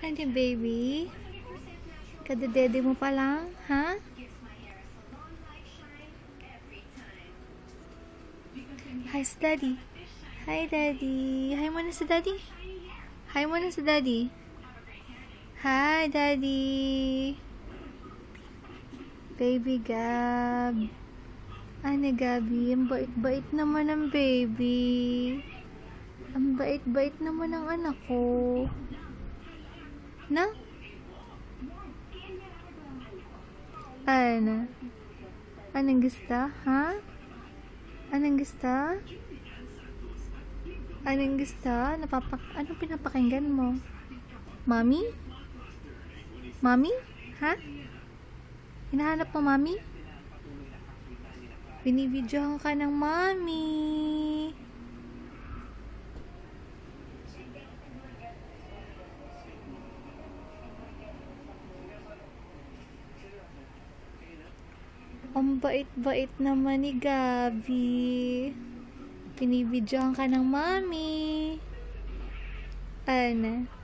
Yung baby. Kadedede mo pa lang, ha? Hi sa daddy. Hi daddy. Hi muna sa daddy. Hi muna sa daddy. Hi daddy. Baby Gab. Ano Gabi? Ang bait-bait naman ng baby. Ang bait-bait naman ng anak ko. Na? Ano? Anong gusto? Ha? Anong gusto? Anong gusto? Napapak Anong pinapakinggan mo? Mami? Mami? Ha? Hinahanap mo mami? Binibidyohan ka ng mami. Ang bait-bait naman ni Gabi. Binibidyohan ka ng mami. Ano?